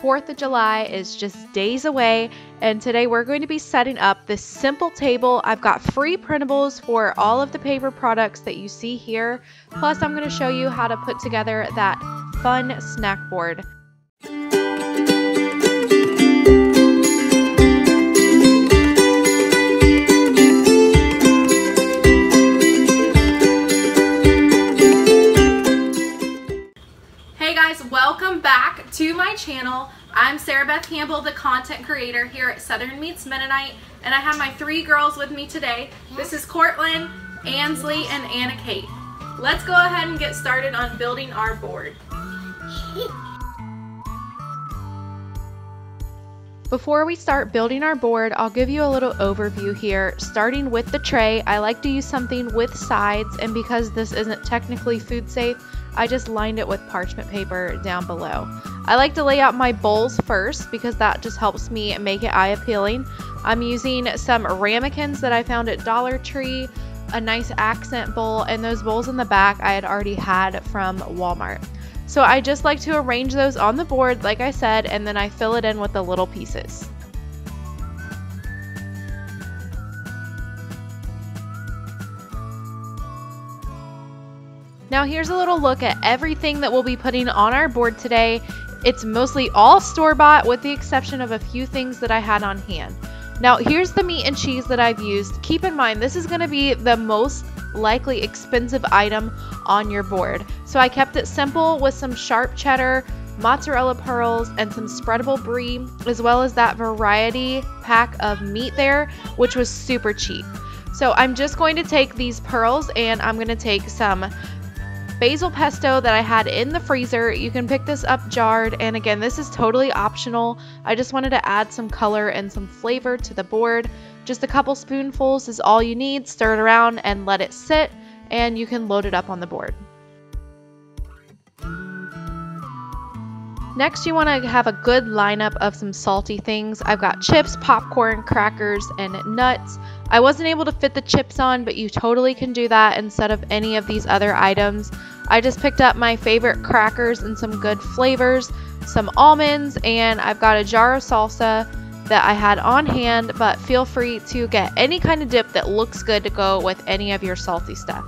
4th of July is just days away, and today we're going to be setting up this simple table. I've got free printables for all of the paper products that you see here, plus I'm going to show you how to put together that fun snack board. Welcome back to my channel. I'm Sarah Beth Campbell, the content creator here at Southern Meets Mennonite, and I have my three girls with me today. This is Courtland, Ansley, and Anna Kate. Let's go ahead and get started on building our board. Before we start building our board, I'll give you a little overview here. Starting with the tray, I like to use something with sides, and because this isn't technically food safe, I just lined it with parchment paper down below. I like to lay out my bowls first because that just helps me make it eye appealing. I'm using some ramekins that I found at Dollar Tree, a nice accent bowl, and those bowls in the back I had already had from Walmart. So I just like to arrange those on the board like I said and then I fill it in with the little pieces. Now here's a little look at everything that we'll be putting on our board today. It's mostly all store-bought with the exception of a few things that I had on hand. Now here's the meat and cheese that I've used. Keep in mind this is going to be the most likely expensive item on your board. So I kept it simple with some sharp cheddar, mozzarella pearls, and some spreadable brie, as well as that variety pack of meat there, which was super cheap. So I'm just going to take these pearls and I'm going to take some basil pesto that I had in the freezer. You can pick this up jarred, and again, this is totally optional. I just wanted to add some color and some flavor to the board. Just a couple spoonfuls is all you need. Stir it around and let it sit, and you can load it up on the board. Next, you want to have a good lineup of some salty things. I've got chips, popcorn, crackers, and nuts. I wasn't able to fit the chips on, but you totally can do that instead of any of these other items. I just picked up my favorite crackers and some good flavors, some almonds, and I've got a jar of salsa that I had on hand, but feel free to get any kind of dip that looks good to go with any of your salty stuff.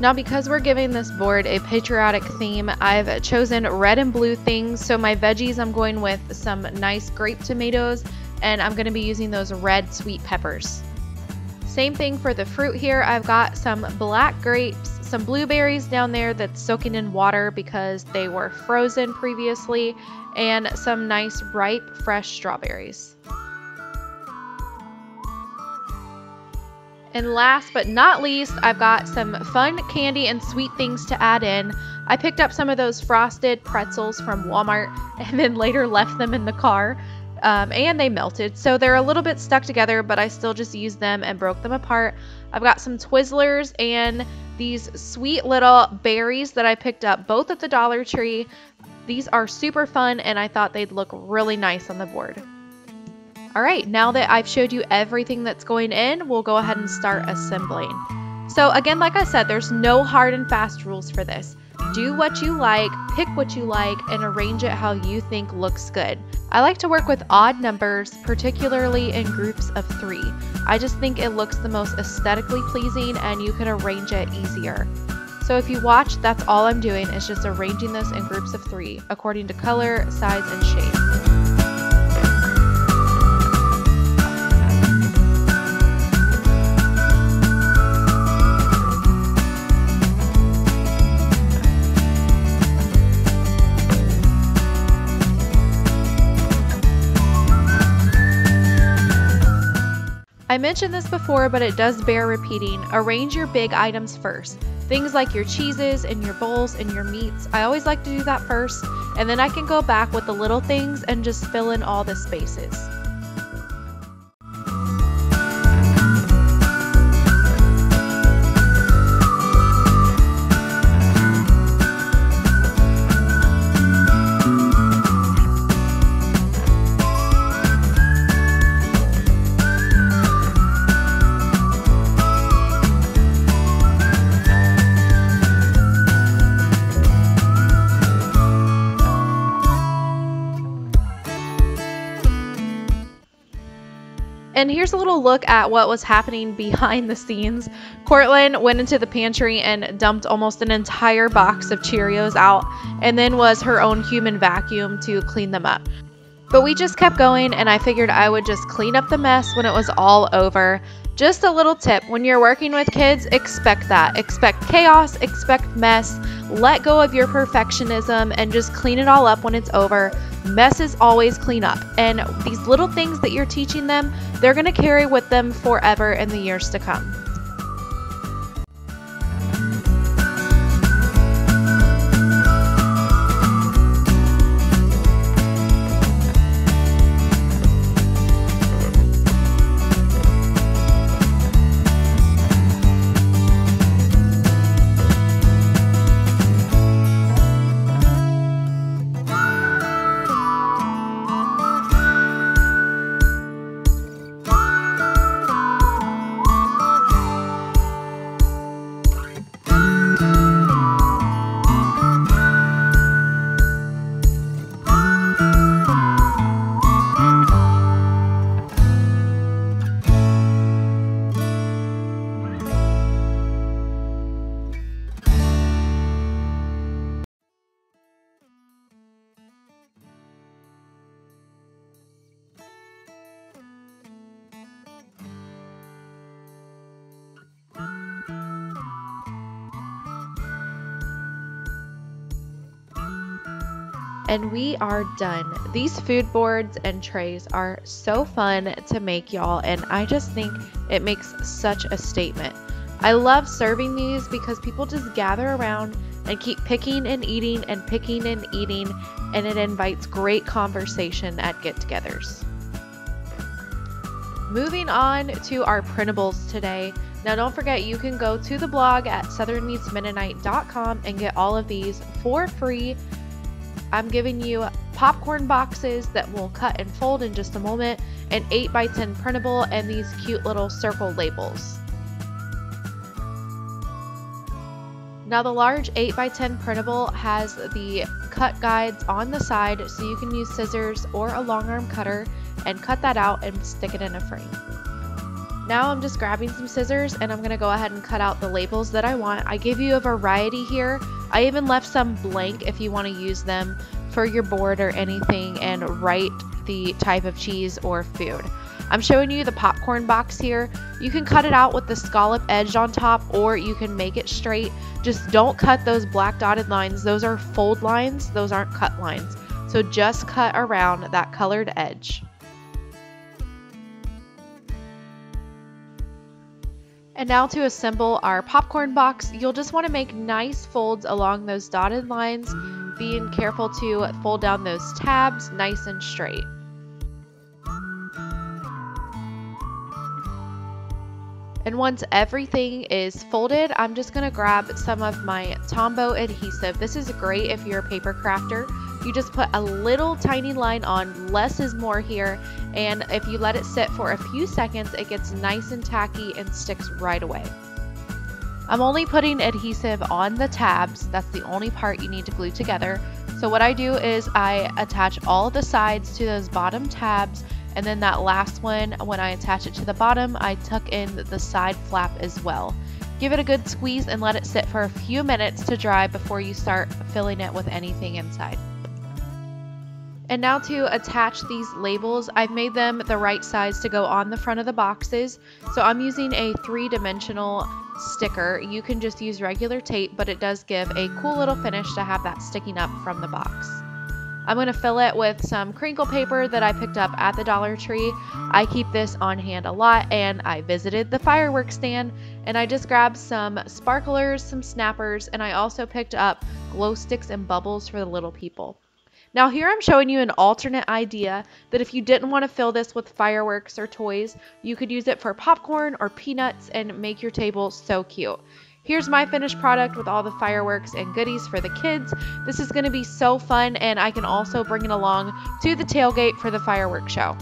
Now because we're giving this board a patriotic theme, I've chosen red and blue things. So my veggies, I'm going with some nice grape tomatoes and I'm going to be using those red sweet peppers. Same thing for the fruit here. I've got some black grapes, some blueberries down there that's soaking in water because they were frozen previously, and some nice ripe fresh strawberries. And last but not least, I've got some fun candy and sweet things to add in. I picked up some of those frosted pretzels from Walmart and then later left them in the car um, and they melted. So they're a little bit stuck together, but I still just used them and broke them apart. I've got some Twizzlers and these sweet little berries that I picked up both at the Dollar Tree. These are super fun and I thought they'd look really nice on the board. All right, now that I've showed you everything that's going in, we'll go ahead and start assembling. So again, like I said, there's no hard and fast rules for this. Do what you like, pick what you like, and arrange it how you think looks good. I like to work with odd numbers, particularly in groups of three. I just think it looks the most aesthetically pleasing and you can arrange it easier. So if you watch, that's all I'm doing is just arranging this in groups of three, according to color, size, and shape. I mentioned this before, but it does bear repeating. Arrange your big items first. Things like your cheeses and your bowls and your meats. I always like to do that first, and then I can go back with the little things and just fill in all the spaces. And here's a little look at what was happening behind the scenes. Courtland went into the pantry and dumped almost an entire box of Cheerios out, and then was her own human vacuum to clean them up. But we just kept going, and I figured I would just clean up the mess when it was all over. Just a little tip when you're working with kids, expect that. Expect chaos, expect mess. Let go of your perfectionism and just clean it all up when it's over. Messes always clean up. And these little things that you're teaching them, they're going to carry with them forever in the years to come. And we are done. These food boards and trays are so fun to make, y'all, and I just think it makes such a statement. I love serving these because people just gather around and keep picking and eating and picking and eating, and it invites great conversation at get togethers. Moving on to our printables today. Now, don't forget you can go to the blog at southernmeetsmennonite.com and get all of these for free I'm giving you popcorn boxes that will cut and fold in just a moment, an 8x10 printable, and these cute little circle labels. Now the large 8x10 printable has the cut guides on the side so you can use scissors or a long arm cutter and cut that out and stick it in a frame. Now I'm just grabbing some scissors and I'm going to go ahead and cut out the labels that I want. I give you a variety here. I even left some blank if you want to use them for your board or anything and write the type of cheese or food. I'm showing you the popcorn box here. You can cut it out with the scallop edge on top or you can make it straight. Just don't cut those black dotted lines. Those are fold lines. Those aren't cut lines. So just cut around that colored edge. And now to assemble our popcorn box, you'll just want to make nice folds along those dotted lines, being careful to fold down those tabs nice and straight. And once everything is folded, I'm just to grab some of my Tombow adhesive. This is great if you're a paper crafter you just put a little tiny line on, less is more here, and if you let it sit for a few seconds, it gets nice and tacky and sticks right away. I'm only putting adhesive on the tabs, that's the only part you need to glue together. So what I do is I attach all the sides to those bottom tabs and then that last one, when I attach it to the bottom, I tuck in the side flap as well. Give it a good squeeze and let it sit for a few minutes to dry before you start filling it with anything inside. And now to attach these labels, I've made them the right size to go on the front of the boxes. So I'm using a three-dimensional sticker. You can just use regular tape, but it does give a cool little finish to have that sticking up from the box. I'm going to fill it with some crinkle paper that I picked up at the Dollar Tree. I keep this on hand a lot and I visited the fireworks stand and I just grabbed some sparklers, some snappers, and I also picked up glow sticks and bubbles for the little people. Now here I'm showing you an alternate idea that if you didn't want to fill this with fireworks or toys, you could use it for popcorn or peanuts and make your table so cute. Here's my finished product with all the fireworks and goodies for the kids. This is going to be so fun and I can also bring it along to the tailgate for the fireworks show.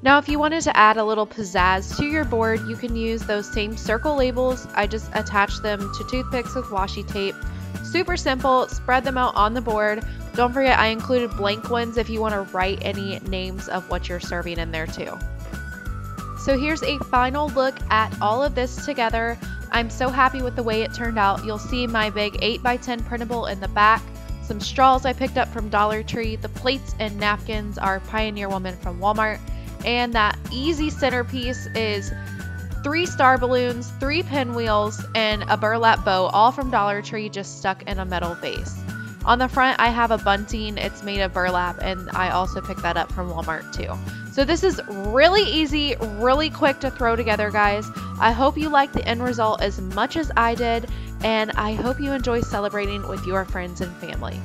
Now if you wanted to add a little pizzazz to your board, you can use those same circle labels. I just attach them to toothpicks with washi tape Super simple, spread them out on the board. Don't forget I included blank ones if you want to write any names of what you're serving in there too. So here's a final look at all of this together. I'm so happy with the way it turned out. You'll see my big 8x10 printable in the back, some straws I picked up from Dollar Tree, the plates and napkins are Pioneer Woman from Walmart, and that easy centerpiece is three star balloons, three pinwheels, and a burlap bow, all from Dollar Tree, just stuck in a metal vase. On the front, I have a bunting. It's made of burlap, and I also picked that up from Walmart too. So this is really easy, really quick to throw together, guys. I hope you like the end result as much as I did, and I hope you enjoy celebrating with your friends and family.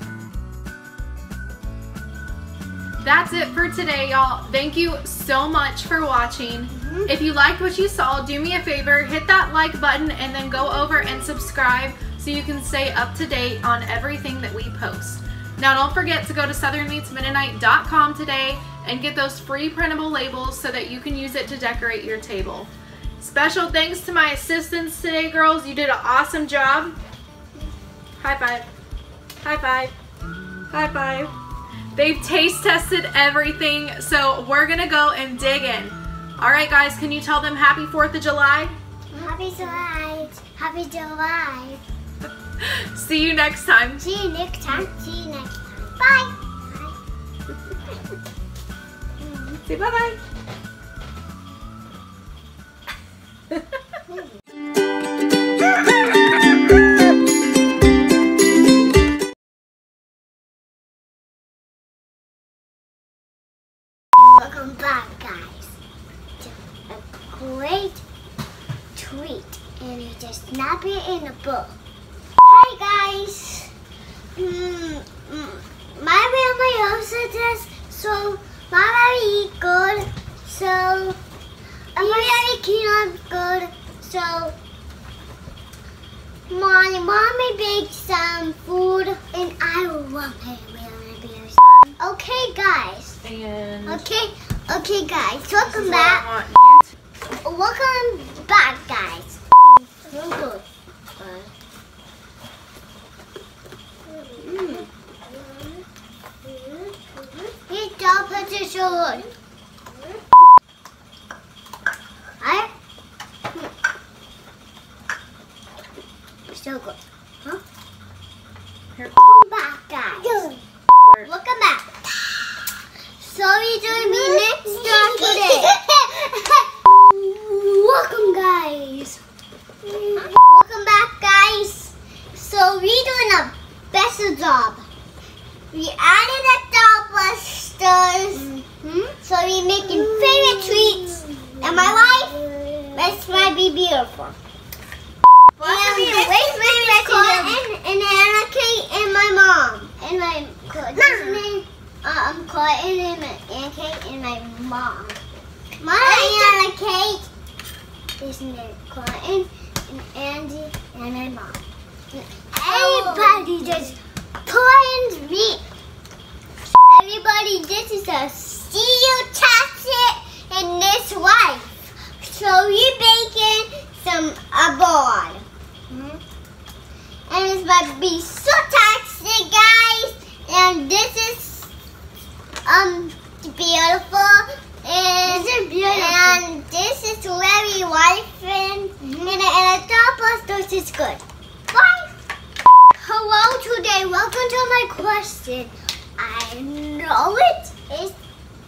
That's it for today, y'all. Thank you so much for watching. Mm-hmm. If you liked what you saw, do me a favor, hit that like button and then go over and subscribe so you can stay up to date on everything that we post. Now don't forget to go to southernmeetsmennonite.com today and get those free printable labels so that you can use it to decorate your table. Special thanks to my assistants today, girls. You did an awesome job. High five. High five. High five. They've taste tested everything, so we're gonna go and dig in. All right, guys, can you tell them happy 4th of July? Happy July. Happy July. See you next time. See you next time. See you next time. Bye. Say bye-bye. Mommy baked some food, and I love it. Okay, guys. And Okay, okay, guys. Welcome back. Welcome back, guys. Good. Mm. Here's the position. I. So good. Huh? Here. Welcome back, guys. Welcome back. Sorry, doing me next time today. Welcome, guys. Welcome back, guys. So we're doing a better job. We added a top busters. Mm-hmm. So we're making favorite treats. And my life, this might be beautiful. And wait, wait, wait, and Anna Kate and my mom and my cousin name um Cotton and my Aunt Kate and my mom. My Anna Kate is named Cotton and Andy and my mom. Everybody just plans me. Everybody, this is a steel tacit and this wife. So we baking some a board. And it's about to be so toxic, guys. And this is um beautiful. And, this is beautiful. And this is very white and, and, and the top of this is good. Bye. Hello today. Welcome to my question. I know it is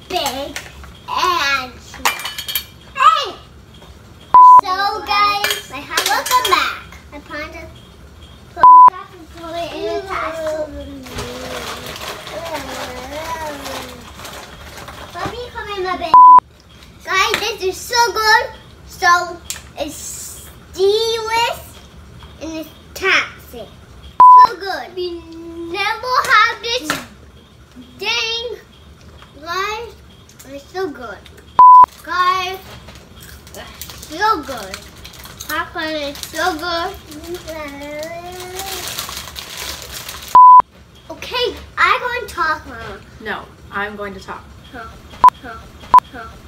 big and hey. So guys, welcome back. I plan to put put it in a tassel. Let me come in my bed. Guys, this is so good. So it's steeless and it's taxi. So good. We never have this thing. Guys, it's so good. Guys, it's so good. Popcorn is so good. Okay, I'm going to talk now. No, I'm going to talk. Huh, huh, huh.